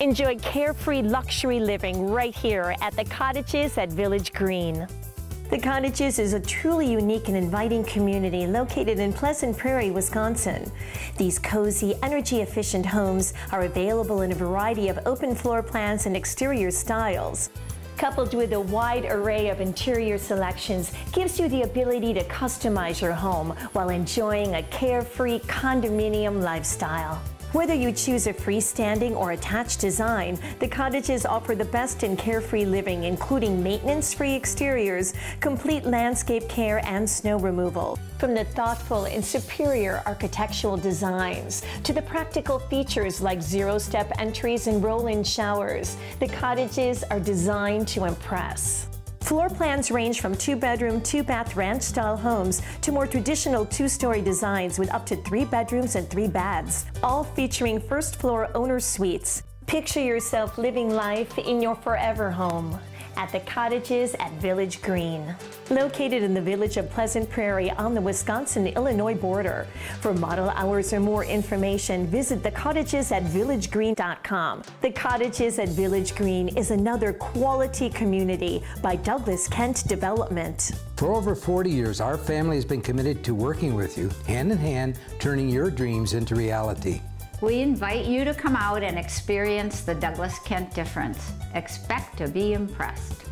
Enjoy carefree luxury living right here at the cottages at Village Green. The Cottages is a truly unique and inviting community located in Pleasant Prairie, Wisconsin. These cozy, energy efficient homes are available in a variety of open floor plans and exterior styles. Coupled with a wide array of interior selections gives you the ability to customize your home while enjoying a carefree condominium lifestyle. Whether you choose a freestanding or attached design, the cottages offer the best in carefree living, including maintenance-free exteriors, complete landscape care, and snow removal. From the thoughtful and superior architectural designs to the practical features like zero-step entries and roll-in showers, the cottages are designed to impress. Floor plans range from two bedroom, two bath ranch style homes to more traditional two story designs with up to three bedrooms and three baths, all featuring first floor owner suites. Picture yourself living life in your forever home at the cottages at Village Green. Located in the village of Pleasant Prairie on the Wisconsin-Illinois border. For model hours or more information, visit the cottages at villagegreen.com. The Cottages at Village Green is another quality community by Douglas Kent Development. For over 40 years, our family has been committed to working with you, hand in hand, turning your dreams into reality. We invite you to come out and experience the Douglas Kent difference. Expect to be impressed.